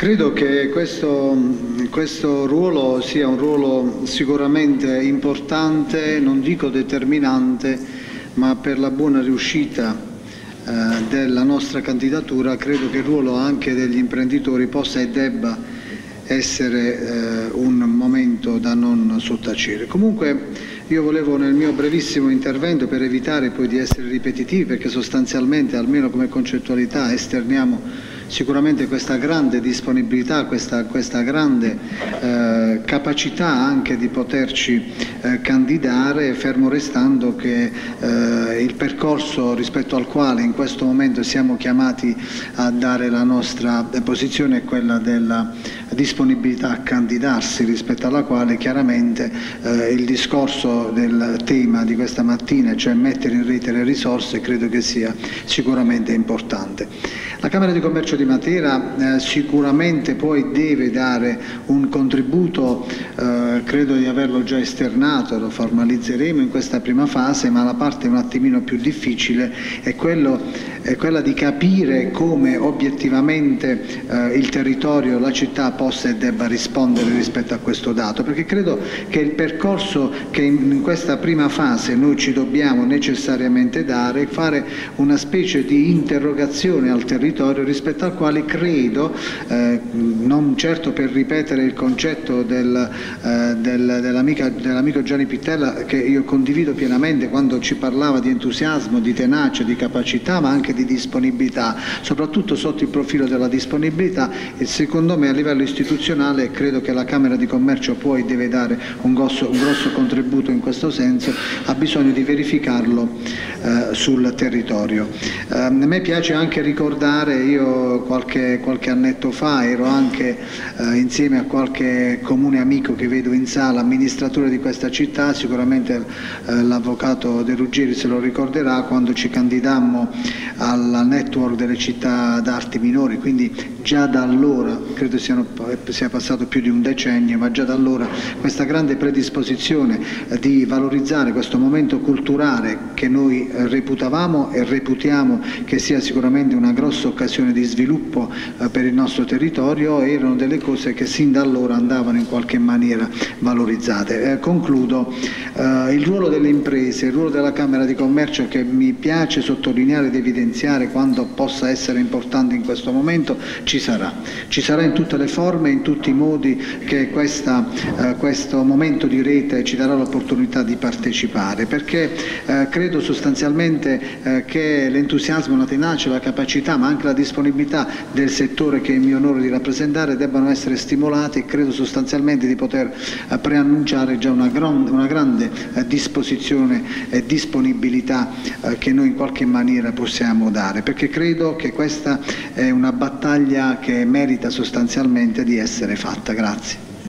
Credo che questo, questo, ruolo sia un ruolo sicuramente importante, non dico determinante, ma per la buona riuscita eh, della nostra candidatura credo che il ruolo anche degli imprenditori possa e debba essere eh, un momento da non sottacere. Comunque io volevo nel mio brevissimo intervento, per evitare poi di essere ripetitivi, perché sostanzialmente, almeno come concettualità, esterniamo sicuramente questa grande disponibilità, questa, questa grande eh, capacità anche di poterci eh, candidare, fermo restando che eh, il percorso rispetto al quale in questo momento siamo chiamati a dare la nostra posizione è quella della disponibilità a candidarsi, rispetto alla quale chiaramente eh, il discorso del tema di questa mattina, cioè mettere in rete le risorse, credo che sia sicuramente importante. La Camera di Commercio di Matera eh, sicuramente poi deve dare un contributo, eh, credo di averlo già esternato, lo formalizzeremo in questa prima fase, ma la parte un attimino più difficile è, quello, è quella di capire come obiettivamente eh, il territorio, la città possa e debba rispondere rispetto a questo dato, perché credo che il percorso che in, questa prima fase noi ci dobbiamo necessariamente dare fare una specie di interrogazione al territorio rispetto al quale credo, eh, non certo per ripetere il concetto del, eh, del, dell'amico Gianni Pittella che io condivido pienamente quando ci parlava di entusiasmo, di tenacia, di capacità ma anche di disponibilità, soprattutto sotto il profilo della disponibilità. E secondo me a livello istituzionale credo che la Camera di Commercio poi deve dare un grosso, un grosso contributo in questo senso, ha bisogno di verificarlo eh, sul territorio. Eh, a me piace anche ricordare io qualche, qualche annetto fa ero anche eh, insieme a qualche comune amico che vedo in sala, amministratore di questa città, sicuramente eh, l'avvocato De Ruggieri se lo ricorderà, quando ci candidammo al network delle città d'arte minori, quindi già da allora, credo siano, sia passato più di un decennio, ma già da allora questa grande predisposizione eh, di valorizzare questo momento culturale che noi reputavamo e reputiamo che sia sicuramente una grossa occasione di sviluppo eh, per il nostro territorio erano delle cose che sin da allora andavano in qualche maniera valorizzate. Eh, concludo, eh, il ruolo delle imprese, il ruolo della Camera di Commercio che mi piace sottolineare ed evidenziare quando possa essere importante in questo momento ci sarà, ci sarà in tutte le forme, in tutti i modi che questa, eh, questo momento di rete ci darà l'opportunità di partecipare perché eh, credo sostanzialmente che l'entusiasmo, la tenacia, la capacità ma anche la disponibilità del settore che è mio onore di rappresentare debbano essere stimolati e credo sostanzialmente di poter preannunciare già una, gran, una grande eh, disposizione e disponibilità eh, che noi in qualche maniera possiamo dare, perché credo che questa è una battaglia che merita sostanzialmente di essere fatta. Grazie.